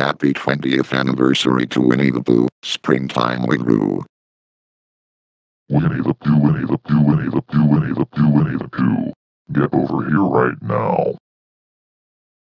Happy 20th anniversary to Winnie the Pooh, Springtime with Roo. Winnie the Pooh, Winnie the Pooh, Winnie the Pooh, Winnie the Pooh, Winnie the Pooh. Get over here right now.